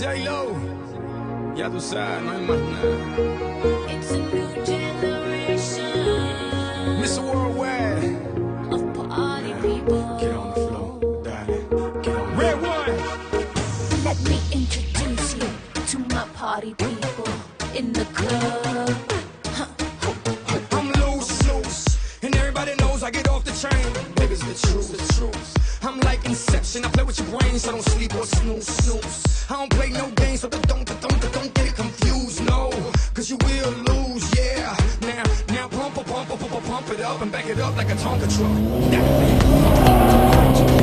J-Lo, ya tú sabes, no hay más nada. It's a new generation Mr. Worldwide, of party people. get on the floor, darling, get on. RedOne, Let me introduce you to my party people in the club. I'm loose, loose, and everybody knows I get off the train. Baby, it's the truth, the truth. I'm like Inception, I play with your brain, so don't sleep or snooze, snooze. I don't play no games, so don't, don't, don't, don't get it confused, no, cause you will lose, yeah. Now, now pump, pump, pump, pump, pump, it up and back it up like a Tonka truck.